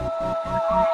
Thank